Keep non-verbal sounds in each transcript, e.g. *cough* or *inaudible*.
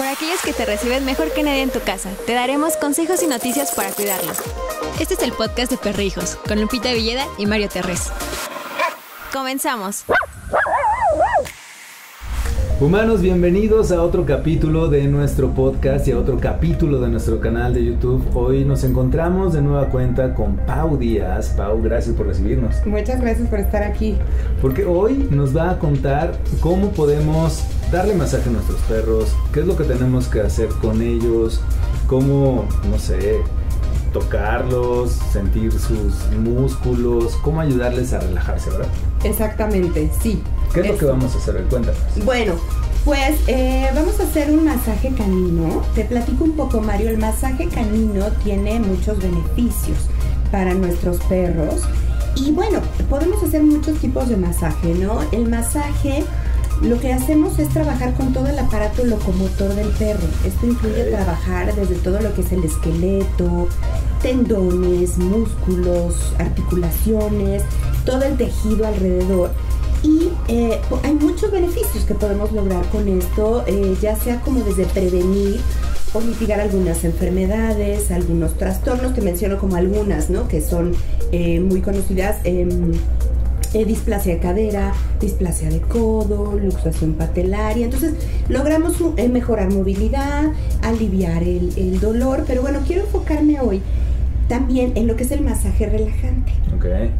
Por aquellos que te reciben mejor que nadie en tu casa, te daremos consejos y noticias para cuidarlos. Este es el podcast de Perrijos, con Lupita Villeda y Mario Terrés. Comenzamos. Humanos, bienvenidos a otro capítulo de nuestro podcast y a otro capítulo de nuestro canal de YouTube. Hoy nos encontramos de nueva cuenta con Pau Díaz. Pau, gracias por recibirnos. Muchas gracias por estar aquí. Porque hoy nos va a contar cómo podemos darle masaje a nuestros perros, qué es lo que tenemos que hacer con ellos, cómo, no sé, tocarlos, sentir sus músculos, cómo ayudarles a relajarse, ¿verdad? Exactamente, sí. ¿Qué es, lo que vamos a hacer hoy? Cuéntanos. Bueno, pues eh, vamos a hacer un masaje canino. Te platico un poco, Mario. El masaje canino tiene muchos beneficios para nuestros perros. Y bueno, podemos hacer muchos tipos de masaje, ¿no? El masaje lo que hacemos es trabajar con todo el aparato locomotor del perro. Esto incluye trabajar desde todo lo que es el esqueleto, tendones, músculos, articulaciones, todo el tejido alrededor. Y eh, hay muchos beneficios que podemos lograr con esto, eh, ya sea como desde prevenir o mitigar algunas enfermedades, algunos trastornos, que menciono como algunas, ¿no? Que son eh, muy conocidas. Eh, displasia de cadera, displasia de codo, luxación patelaria. Entonces logramos eh, mejorar movilidad, aliviar el, el, dolor, pero bueno, quiero enfocarme hoy también en lo que es el masaje relajante. Okay.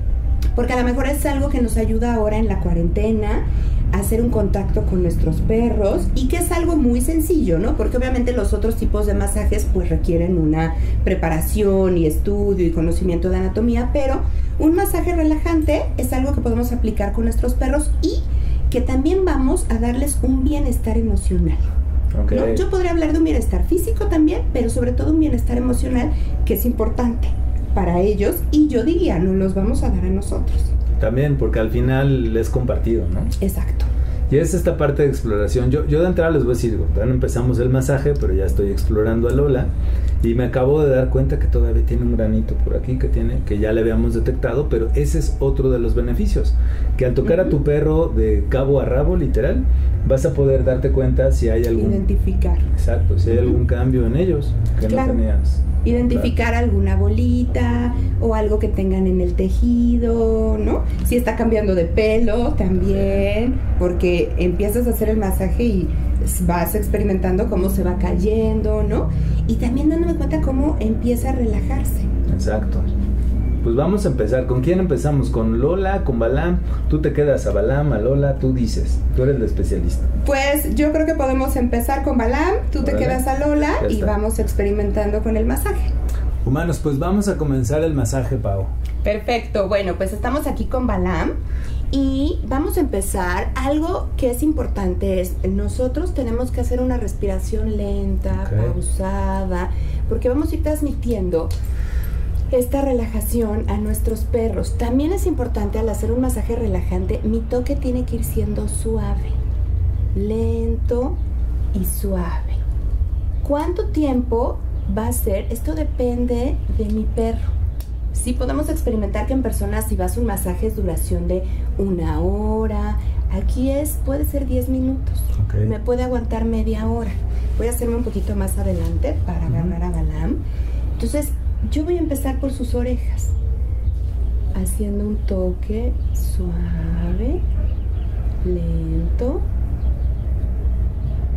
Porque a lo mejor es algo que nos ayuda ahora en la cuarentena hacer un contacto con nuestros perros y que es algo muy sencillo, ¿no? Porque obviamente los otros tipos de masajes pues requieren una preparación y estudio y conocimiento de anatomía, pero un masaje relajante es algo que podemos aplicar con nuestros perros y que también vamos a darles un bienestar emocional. Okay. ¿no? Yo podría hablar de un bienestar físico también, pero sobre todo un bienestar emocional que es importante para ellos y yo diría, no los vamos a dar a nosotros. También, porque al final es compartido, ¿no? Exacto. Y es esta parte de exploración. Yo, yo de entrada les voy a decir, todavía no empezamos el masaje, pero ya estoy explorando a Lola. Y me acabo de dar cuenta que todavía tiene un granito por aquí que tiene, que ya le habíamos detectado, pero ese es otro de los beneficios. Que al tocar uh -huh. a tu perro de cabo a rabo, literal, vas a poder darte cuenta si hay algún. Identificar. Exacto, si hay uh -huh. algún cambio en ellos que claro. no tenías. Identificar claro. alguna bolita o algo que tengan en el tejido, ¿no? Si está cambiando de pelo también, porque empiezas a hacer el masaje y vas experimentando cómo se va cayendo, ¿no? Y también dándome cuenta cómo empieza a relajarse. Exacto. Pues vamos a empezar. ¿Con quién empezamos? ¿Con Lola? ¿Con Balam? Tú te quedas a Balam, a Lola, tú dices. Tú eres la especialista. Pues yo creo que podemos empezar con Balam, tú te quedas a Lola y vamos experimentando con el masaje. Humanos, pues vamos a comenzar el masaje, Pau. Perfecto. Bueno, pues estamos aquí con Balam. Y vamos a empezar. Algo que es importante es, nosotros tenemos que hacer una respiración lenta, okay. pausada, porque vamos a ir transmitiendo esta relajación a nuestros perros. También es importante al hacer un masaje relajante, mi toque tiene que ir siendo suave, lento y suave. ¿Cuánto tiempo va a ser? Esto depende de mi perro. Sí podemos experimentar que en personas si vas a un masaje es duración de una hora. Aquí es, puede ser 10 minutos. Okay. Me puede aguantar media hora. Voy a hacerme un poquito más adelante para uh -huh. ganar a Balam. Entonces, yo voy a empezar por sus orejas. Haciendo un toque suave, lento.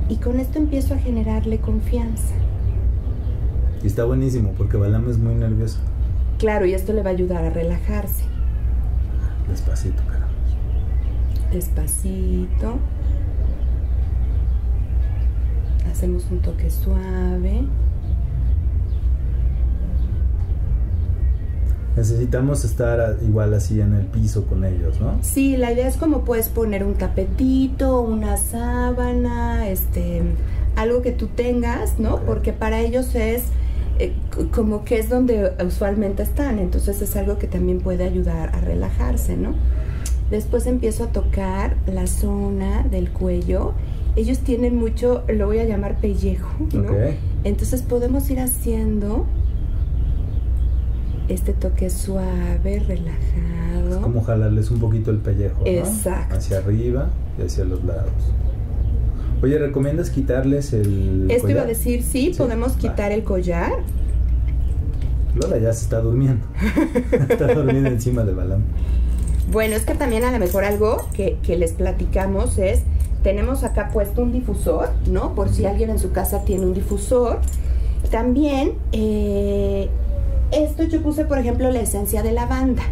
Y con esto empiezo a generarle confianza. Y está buenísimo porque Balam es muy nervioso. Claro, y esto le va a ayudar a relajarse. Despacito, cara. Despacito. Hacemos un toque suave. Necesitamos estar igual así en el piso con ellos, ¿no? Sí, la idea es como puedes poner un tapetito, una sábana, este, algo que tú tengas, ¿no? Okay. Porque para ellos es eh, como que es donde usualmente están, entonces es algo que también puede ayudar a relajarse, ¿no? Después empiezo a tocar la zona del cuello. Ellos tienen mucho, lo voy a llamar pellejo, ¿no? Okay. Entonces podemos ir haciendo este toque suave, relajado. Es como jalarles un poquito el pellejo, ¿no? Exacto. Hacia arriba y hacia los lados. Oye, ¿recomiendas quitarles el Esto iba a collar? decir, sí, Sí, podemos va. quitar el collar. Lola ya se está durmiendo. *laughs* está durmiendo encima de Balam. Bueno, es que también a lo mejor algo que, que les platicamos es, tenemos acá puesto un difusor, ¿no? Por si alguien en su casa tiene un difusor. También, eh, esto yo puse, por ejemplo, la esencia de lavanda,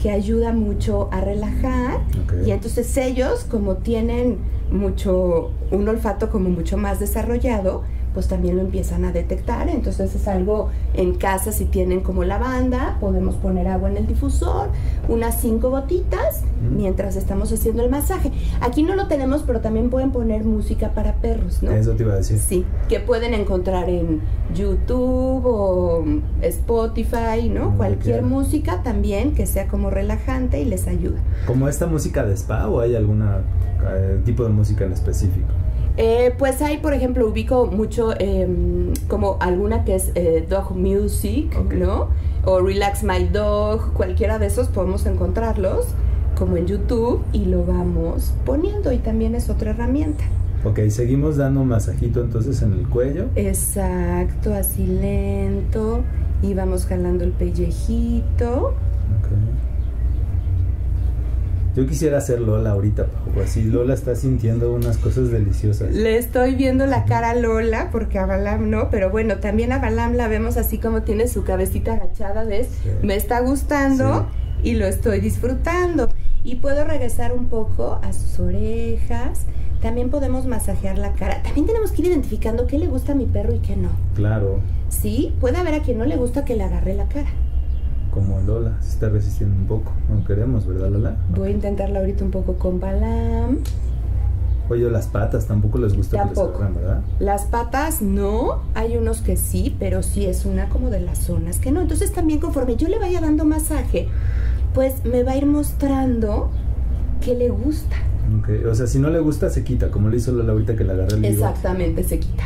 que ayuda mucho a relajar. Y entonces ellos, como tienen mucho, un olfato como mucho más desarrollado, pues también lo empiezan a detectar. Entonces es algo en casa, si tienen como lavanda, podemos poner agua en el difusor, unas cinco gotitas, mientras estamos haciendo el masaje. Aquí no lo tenemos, pero también pueden poner música para perros, ¿no? Eso te iba a decir. Sí, que pueden encontrar en YouTube o Spotify, ¿no? Cualquier música también que sea como relajante y les ayuda. ¿Como esta música de spa o hay algún tipo de música en específico? Eh, pues hay, por ejemplo, ubico mucho em, como alguna que es eh, dog music. ¿no? O relax my dog, cualquiera de esos podemos encontrarlos como en YouTube y lo vamos poniendo y también es otra herramienta. Ok, seguimos dando un masajito entonces en el cuello. Exacto, así lento y vamos jalando el pellejito. Ok. Yo quisiera hacer Lola ahorita, Pau, así Lola está sintiendo unas cosas deliciosas. Le estoy viendo la cara a Lola, porque a Balam no, pero bueno, también a Balam la vemos así como tiene su cabecita agachada, ¿ves? Sí. Me está gustando y lo estoy disfrutando. Y puedo regresar un poco a sus orejas. También podemos masajear la cara. También tenemos que ir identificando qué le gusta a mi perro y qué no. Claro, Sí, puede haber a quien no le gusta que le agarre la cara. Como Lola, se está resistiendo un poco. No queremos, ¿verdad, Lola? Voy a intentarlo ahorita un poco con Balam. Oye, las patas tampoco les gusta que les Tampoco. agarren, ¿verdad? Las patas no, hay unos que sí, pero sí es una como de las zonas que no. Entonces también conforme yo le vaya dando masaje, pues me va a ir mostrando que le gusta. O sea, si no le gusta, se quita, como le hizo Lola ahorita que le agarré el. Exactamente, se quita.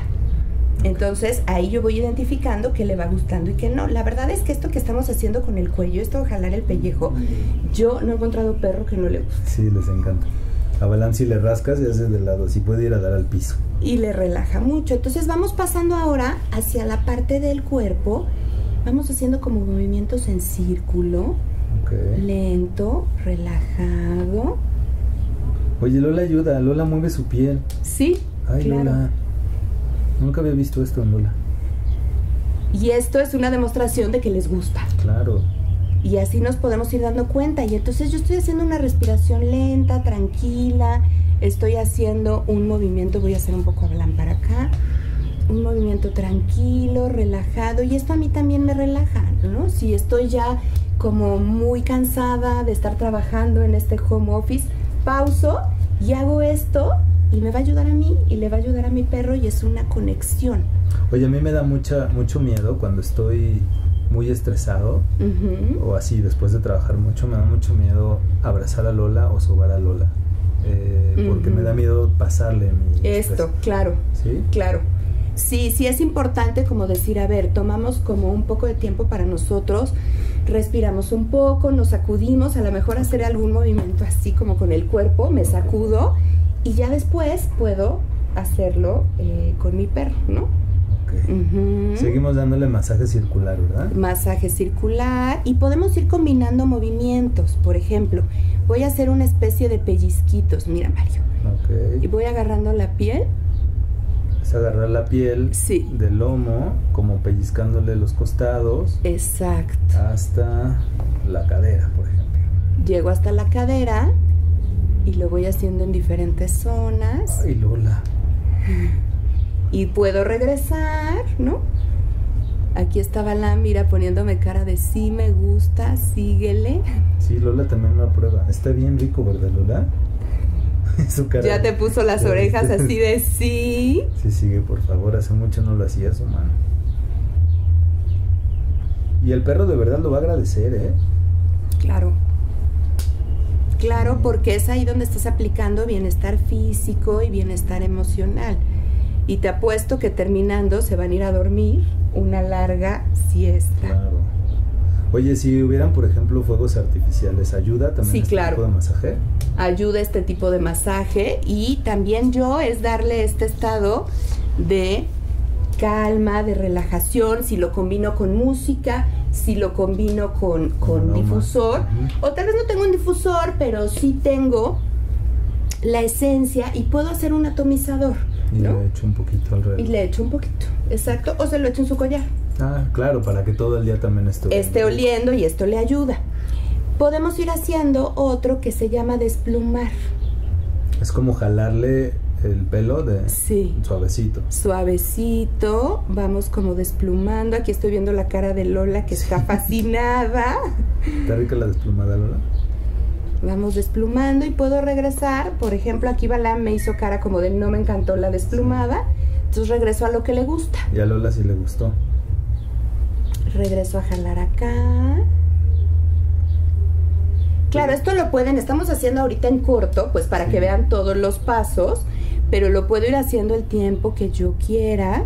Entonces ahí yo voy identificando qué le va gustando y qué no. La verdad es que esto que estamos haciendo con el cuello, esto de jalar el pellejo, yo no he encontrado perro que no le guste. Sí, les encanta. A Balam si le rascas y haces de lado, así puede ir a dar al piso. y le relaja mucho. Entonces vamos pasando ahora hacia la parte del cuerpo. Vamos haciendo como movimientos en círculo, Ok. lento, relajado. Oye, Lola ayuda, Lola mueve su piel. Sí, Ay, claro. Lola. Nunca había visto esto en Lola. Y esto es una demostración de que les gusta. Claro. Y así nos podemos ir dando cuenta. Y entonces yo estoy haciendo una respiración lenta, tranquila. Estoy haciendo un movimiento, voy a hacer un poco hablan para acá. Un movimiento tranquilo, relajado. Y esto a mí también me relaja, ¿no? Si estoy ya como muy cansada de estar trabajando en este home office, pauso y hago esto y me va a ayudar a mí y le va a ayudar a mi perro y es una conexión. Oye, a mí me da mucha, mucho miedo cuando estoy muy estresado Ujú. o así después de trabajar mucho, me da mucho miedo abrazar a Lola o sobar a Lola. Eh, porque Ujú. me da miedo pasarle mi Esto, estrés. claro. ¿Sí? Claro. Sí, sí es importante como decir, a ver, tomamos como un poco de tiempo para nosotros, respiramos un poco, nos sacudimos, a lo mejor hacer algún movimiento así como con el cuerpo, me sacudo y ya después puedo hacerlo eh, con mi perro, ¿no? Seguimos dándole masaje circular, ¿verdad? Masaje circular y podemos ir combinando movimientos. Por ejemplo, voy a hacer una especie de pellizquitos, mira Mario, y Ok. voy agarrando la piel. Es agarrar la piel Sí. del lomo, como pellizcándole los costados Exacto. hasta la cadera, por ejemplo. Llego hasta la cadera y lo voy haciendo en diferentes zonas Ay, Lola. y puedo regresar, ¿no? Aquí estaba la mira poniéndome cara de sí me gusta, síguele. Sí, Lola también lo aprueba. Está bien rico, ¿verdad, Lola? *laughs* Su cara. Ya te puso las orejas viste. *laughs* así de sí. Sí, sigue, por favor. Hace mucho no lo hacías, humano. Y el perro de verdad lo va a agradecer, ¿eh? Claro. Claro, porque es ahí donde estás aplicando bienestar físico y bienestar emocional. Y te apuesto que terminando se van a ir a dormir una larga siesta. Claro. Oye, si hubieran, por ejemplo, fuegos artificiales, ¿ayuda también Sí, este claro. tipo de masaje? ayuda este tipo de masaje y también yo es darle este estado de calma, de relajación, si lo combino con música, si lo combino con, con difusor, o tal vez no tengo un difusor, pero sí tengo la esencia y puedo hacer un atomizador. Y ¿no? le echo un poquito alrededor. Y le echo un poquito, exacto, o se lo echo en su collar. Ah, claro, para que todo el día también esté Esté oliendo y esto le ayuda. Podemos ir haciendo otro que se llama desplumar. Es como jalarle el pelo de Sí. suavecito. Suavecito, vamos como desplumando. Aquí estoy viendo la cara de Lola que está fascinada. ¿Está rica la desplumada, Lola? Vamos desplumando y puedo regresar. Por ejemplo, aquí Balam me hizo cara como de no me encantó la desplumada. Entonces regreso a lo que le gusta. Y a Lola sí le gustó. Regreso a jalar acá. Claro, esto lo pueden, estamos haciendo ahorita en corto, pues para que vean todos los pasos, pero lo puedo ir haciendo el tiempo que yo quiera.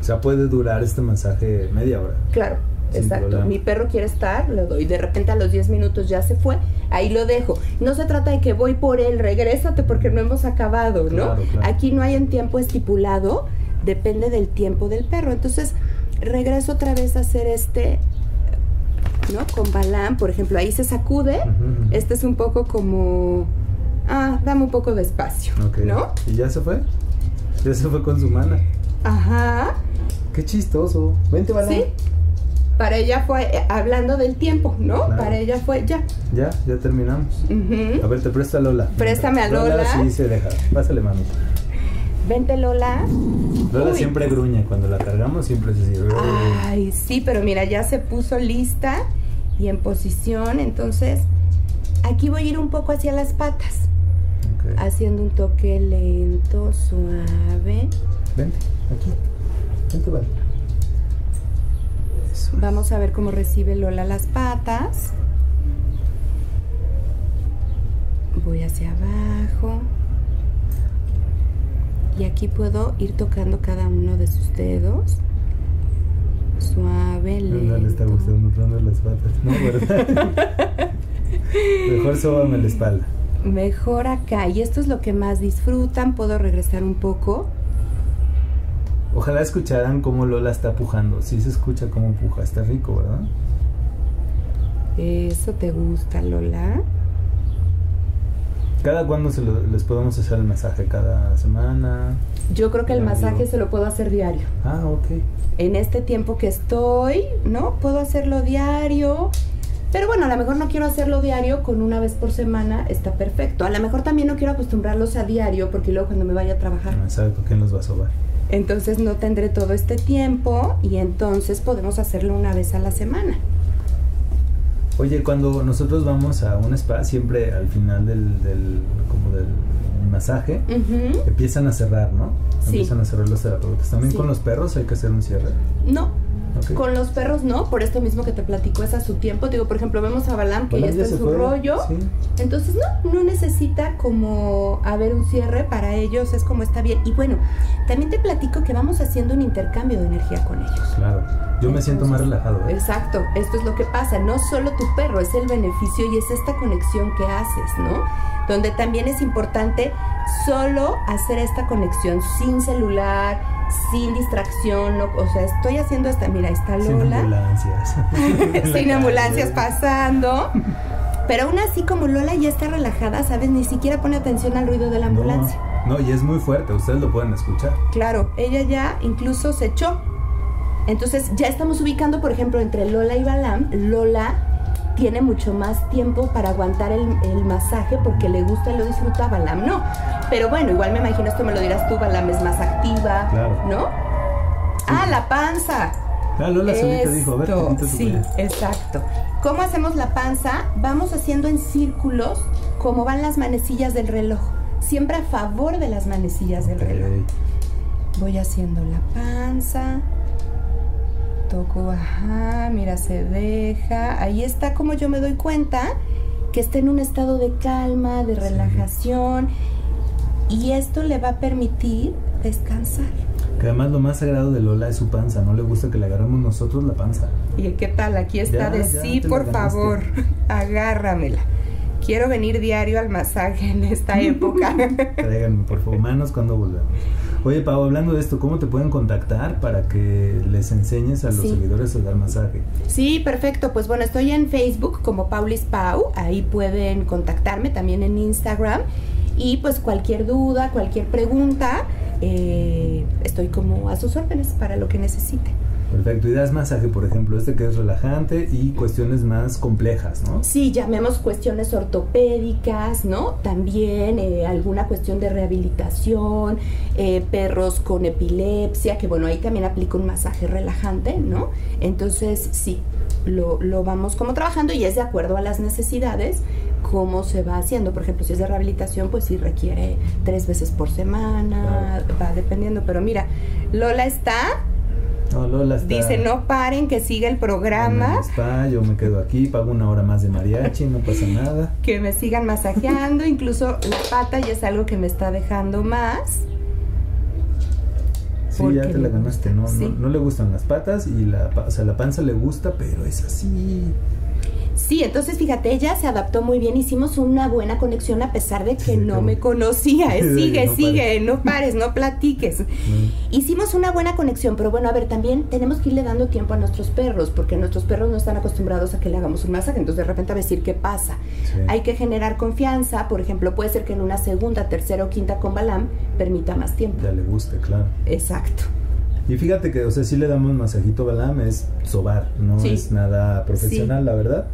O sea, puede durar este masaje media hora. Claro, Sin exacto. problema. Mi perro quiere estar, lo doy. De repente a los 10 minutos ya se fue, ahí lo dejo. No se trata de que voy por él, regrésate porque no hemos acabado, ¿no? Claro, claro. Aquí no hay un tiempo estipulado, depende del tiempo del perro. Entonces, regreso otra vez a hacer este, ¿no? Con Balam, por ejemplo, ahí se sacude. Este es un poco como, ah, dame un poco de espacio, Ok. ¿no? ¿Y ya se fue? Ya se fue con su mana. Ajá. Qué chistoso. Vente, Balán. Sí. Para ella fue, eh, hablando del tiempo, ¿no? Claro. Para ella fue ya. Ya, ya terminamos. A ver, te presto a Lola. Préstame a Lola. sí se deja. Pásale, mami. Vente, Lola. Lola Uy. siempre gruñe. Cuando la cargamos siempre es así. Ay, sí, pero mira, ya se puso lista y en posición. Entonces, aquí voy a ir un poco hacia las patas. Haciendo un toque lento, suave. Vente, aquí. Vente, vale. Eso. Vamos a ver cómo recibe Lola las patas. Voy hacia abajo. Y aquí puedo ir tocando cada uno de sus dedos. Suave, lento. No le está gustando las patas. No, *laughs* ¿verdad? *laughs* Mejor sóbame la espalda. Mejor acá. Y esto es lo que más disfrutan. Puedo regresar un poco. Ojalá escucharan cómo Lola está pujando. Sí se escucha cómo puja. Está rico, ¿verdad? Eso te gusta, Lola. ¿Cada cuándo se lo- les podemos hacer el masaje? ¿Cada semana? Yo creo que el masaje se lo puedo hacer diario. Ah, ok. en este tiempo que estoy, ¿no? Puedo hacerlo diario. Pero bueno, a lo mejor no quiero hacerlo diario, con una vez por semana está perfecto. A lo mejor también no quiero acostumbrarlos a diario porque luego cuando me vaya a trabajar, No sabe por quién los va a sobar. entonces no tendré todo este tiempo y entonces podemos hacerlo una vez a la semana. Oye, cuando nosotros vamos a un spa, siempre al final del, del como del masaje, empiezan a cerrar, ¿no? Sí. Empiezan a cerrar los terapeutas. También Sí. con los perros hay que hacer un cierre. No, Con los perros no, por esto mismo que te platico, es a su tiempo. Digo, por ejemplo, vemos a Balam que Balam ya ya está en su fue, rollo. sí. Entonces, no, no necesita como haber un cierre para ellos, es como está bien. Y bueno, también te platico que vamos haciendo un intercambio de energía con ellos. Claro. Yo me siento más relajado. ¿eh? Exacto, esto es lo que pasa, no solo tu perro, es el beneficio y es esta conexión que haces, ¿no? Donde también es importante solo hacer esta conexión sin celular, sin distracción, no- o sea, estoy haciendo esta, mira, está Sin Lola. ambulancias. *laughs* En la sin ambulancias pasando. Pero aún así, como Lola ya está relajada, ¿sabes? Ni siquiera pone atención al ruido de la ambulancia. No, no, y es muy fuerte. Ustedes lo pueden escuchar. Claro, ella ya incluso se echó. Entonces ya estamos ubicando, por ejemplo, entre Lola y Balam. Lola tiene mucho más tiempo para aguantar el, el masaje porque le gusta y lo disfruta, Balam no. Pero bueno, igual me imagino, esto me lo dirás tú, Balam es más activa, Claro. ¿no? Ah, la panza. Ah, Lola solita dijo, a ver, Esto, sí, exacto. ¿Cómo hacemos la panza? Vamos haciendo en círculos como van las manecillas del reloj. Siempre a favor de las manecillas del reloj. Voy haciendo la panza. Toco, ajá, mira, se deja. Ahí está como yo me doy cuenta que está en un estado de calma, de Sí. relajación. Y esto le va a permitir descansar. Que además lo más sagrado de Lola es su panza. No le gusta que le agarramos nosotros la panza. ¿Y qué tal? Aquí está Ya, de ya sí, por ganaste. favor, *laughs* agárramela. Quiero venir diario al masaje en esta época. *laughs* Tráiganme, por favor, manos cuando volvemos. Oye, Pau, hablando de esto, ¿cómo te pueden contactar para que les enseñes a los Sí. seguidores a dar masaje? Sí, perfecto. Pues bueno, estoy en Facebook como Paulis Pau. Ahí pueden contactarme también en Instagram. Y pues cualquier duda, cualquier pregunta, eh, estoy como a sus órdenes para lo que necesite. Perfecto. Y das masaje, por ejemplo, este que es relajante y cuestiones más complejas, ¿no? Sí, llamemos cuestiones ortopédicas, ¿no? También eh, alguna cuestión de rehabilitación, eh, perros con epilepsia, que bueno, ahí también aplico un masaje relajante, ¿no? Entonces, sí, lo, lo vamos como trabajando y es de acuerdo a las necesidades cómo se va haciendo. Por ejemplo, si es de rehabilitación, pues sí requiere tres veces por semana, va dependiendo. Pero mira, Lola está, Está dice, no paren, que siga el programa. yo me quedo aquí, pago una hora más de mariachi, no pasa nada. *laughs* que me sigan masajeando, incluso la pata ya es algo que me está dejando más. Sí, ya te la ganaste, ¿no? No, no le gustan las patas y la, o sea, la panza le gusta, pero es así. Sí, entonces fíjate, ella se adaptó muy bien, hicimos una buena conexión a pesar de que Sí, no como- me conocía. *laughs* Eh, Sigue, No sigue, pares. no pares, no platiques. ¿no? Hicimos una buena conexión, pero bueno, a ver, también tenemos que irle dando tiempo a nuestros perros, porque nuestros perros no están acostumbrados a que le hagamos un masaje, entonces de repente a decir qué pasa. Sí. Hay que generar confianza, por ejemplo, puede ser que en una segunda, tercera o quinta con Balam permita más tiempo. Ya le guste, claro. Exacto. Y fíjate que, o sea, sí le damos masajito Balam, es sobar, no Sí. es nada profesional, la verdad.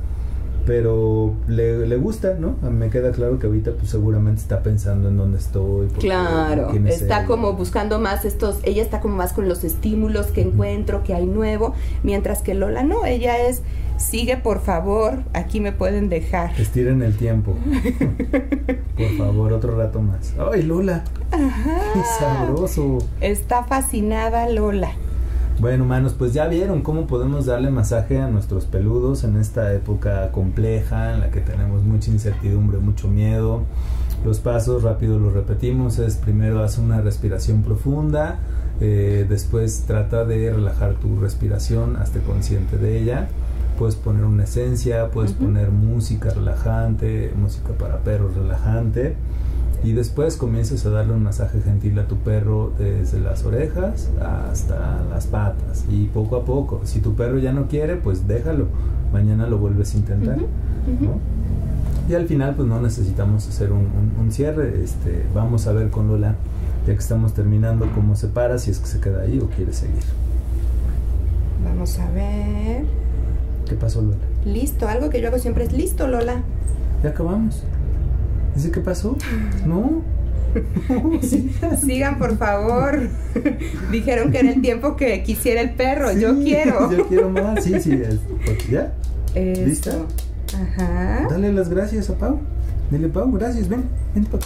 Pero le, le gusta, ¿no? A mí Me queda claro que ahorita pues seguramente está pensando en dónde estoy. por qué, Claro, es está como buscando más estos, ella está como más con los estímulos que encuentro, que hay nuevo, mientras que Lola no, ella es, sigue por favor, aquí me pueden dejar. Estiren el tiempo. *laughs* por favor, otro rato más. ¡Ay, Lola! ¡Qué sabroso! Está fascinada Lola. Bueno, humanos, pues ya vieron cómo podemos darle masaje a nuestros peludos en esta época compleja en la que tenemos mucha incertidumbre, mucho miedo. Los pasos rápido los repetimos, es primero haz una respiración profunda, eh, después trata de relajar tu respiración, hazte consciente de ella. Puedes poner una esencia, puedes poner música relajante, música para perros relajante. Y después comienzas a darle un masaje gentil a tu perro desde las orejas hasta las patas. Y poco a poco, si tu perro ya no quiere, pues déjalo. Mañana lo vuelves a intentar. Y al final, pues no necesitamos hacer un, un- un cierre. Este, vamos a ver con Lola, ya que estamos terminando, cómo se para, si es que se queda ahí o quiere seguir. Vamos a ver. ¿Qué pasó, Lola? Listo, algo que yo hago siempre es listo, Lola. Ya acabamos. Dice, ¿qué pasó? No. *laughs* Sigan, por favor. *laughs* Dijeron que era el tiempo que quisiera el perro. Yo quiero. Yo quiero más. Sí, sí. es- ¿Ya? Eso. ¿Lista? Ajá. Dale las gracias a Pau. Dile, Pau, gracias, ven, ven, Pau.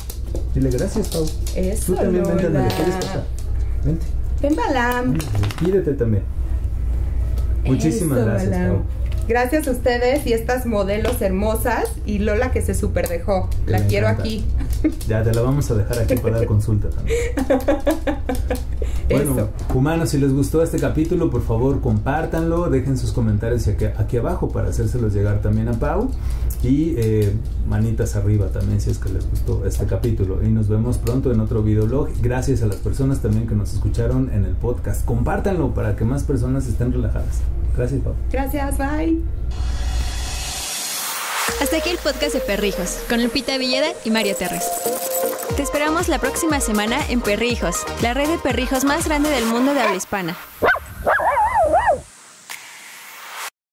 Dile gracias, Pau. Eso, Tú también vente, Lola. ándale, ¿quieres pasar? Vente. Ven, Balam. Despídete también. Muchísimas Eso, gracias, Balam. Pau. Gracias a ustedes y estas modelos hermosas y Lola que se super dejó. La me quiero encanta. aquí. Ya te la vamos a dejar aquí para dar consulta también. Bueno, Eso. humanos, si les gustó este capítulo, por favor compártanlo, dejen sus comentarios aquí, aquí abajo para hacérselos llegar también a Pau. Y eh, manitas arriba también si es que les gustó este capítulo. Y nos vemos pronto en otro videoblog. Gracias a las personas también que nos escucharon en el podcast. Compártanlo para que más personas estén relajadas. Gracias, Pau. Gracias, bye. Hasta aquí el podcast de Perrijos, con Lupita Villeda y Mario Terres. Te esperamos la próxima semana en Perrijos, la red de perrijos más grande del mundo de habla hispana.